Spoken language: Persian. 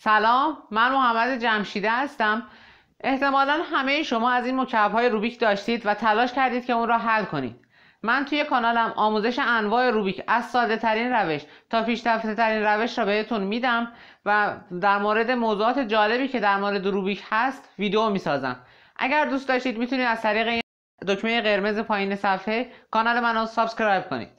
سلام من محمد جمشیده هستم. احتمالا همه شما از این مکعبهای روبیک داشتید و تلاش کردید که اون را حل کنید. من توی کانالم آموزش انواع روبیک از ساده ترین روش تا پیشرفته ترین روش را بهتون میدم و در مورد موضوعات جالبی که در مورد روبیک هست ویدیو می‌سازم. اگر دوست داشتید می‌تونید از طریق این دکمه قرمز پایین صفحه کانال منو subscribe کنید.